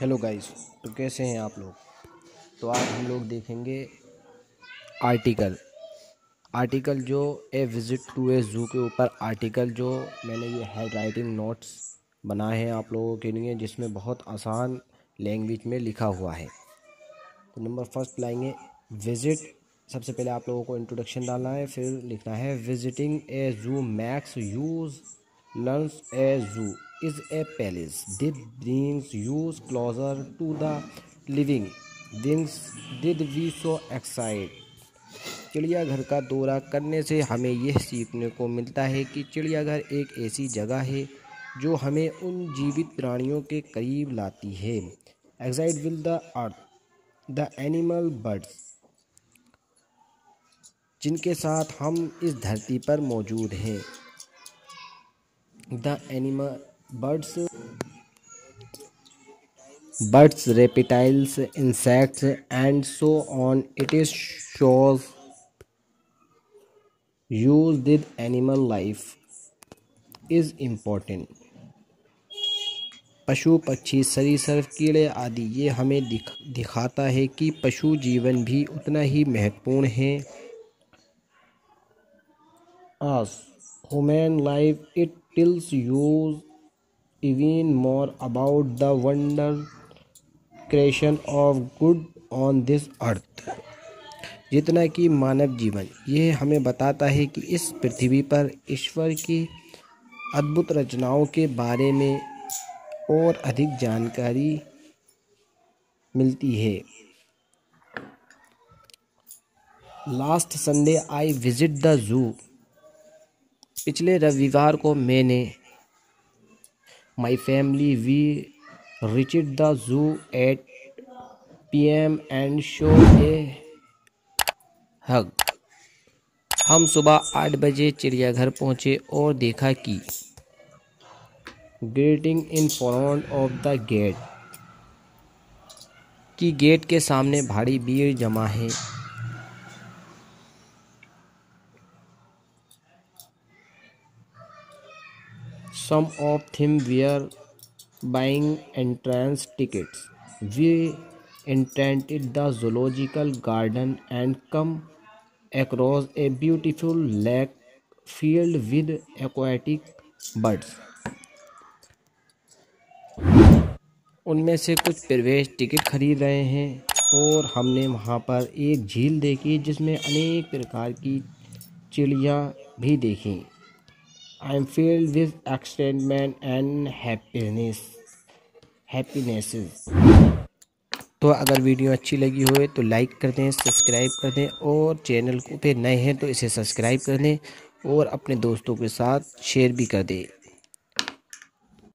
Hello guys तो कैसे हैं आप लोग? तो आज हम लोग देखेंगे आर्टिकल। आर्टिकल जो a visit to a zoo के ऊपर आर्टिकल जो मैंने ये हैंड राइटिंग नोट्स बनाए हैं आप लोगों के लिए, जिसमें बहुत आसान लैंग्वेज में लिखा हुआ है। तो नंबर फ़र्स्ट लाएँगे विज़िट सबसे पहले आप लोगों को इंट्रोडक्शन डालना है, फिर लिखना है visiting a zoo makes us learns a zoo is a palace. That brings you closer to the living. Things did we so excited चिड़ियाघर का दौरा करने से हमें यह सीखने को मिलता है कि चिड़ियाघर एक ऐसी जगह है जो हमें उन जीवित प्राणियों के करीब लाती है। Excite will the earth the animal birds जिनके साथ हम इस धरती पर मौजूद हैं। The animal birds birds reptiles insects and so on it is shows us that animal life is important पशु, पक्षी सरी सर्फ, कीड़े आदि, ये हमें दिख, दिखाता है कि पशु जीवन भी उतना ही महत्वपूर्ण है। As human life it tells us even more about the wonder creation of good on this earth. जितना कि मानव जीवन, यह हमें बताता है कि इस पृथ्वी पर ईश्वर की अद्भुत रचनाओं के बारे में और अधिक जानकारी मिलती है। Last Sunday I visit the zoo पिछले रविवार को मैंने my family, we reached the zoo at pm and show a hug. हम सुबह आठ बजे चिड़ियाघर पहुँचे और देखा कि greeting in front of the gate कि गेट के सामने भारी भीड़ जमा है। Some of them were buying entrance tickets. We entered the zoological garden and come across a beautiful lake filled with aquatic birds. उनमें से कुछ प्रवेश टिकट खरीद रहे हैं और हमने वहाँ पर एक झील देखी जिसमें अनेक प्रकार की चिड़िया भी देखी I am feel this excitement and happiness happiness तो अगर वीडियो अच्छी लगी हो तो लाइक कर दें सब्सक्राइब कर दें और चैनल को पे नए हैं तो इसे सब्सक्राइब कर दें और अपने दोस्तों के साथ शेयर भी कर दें।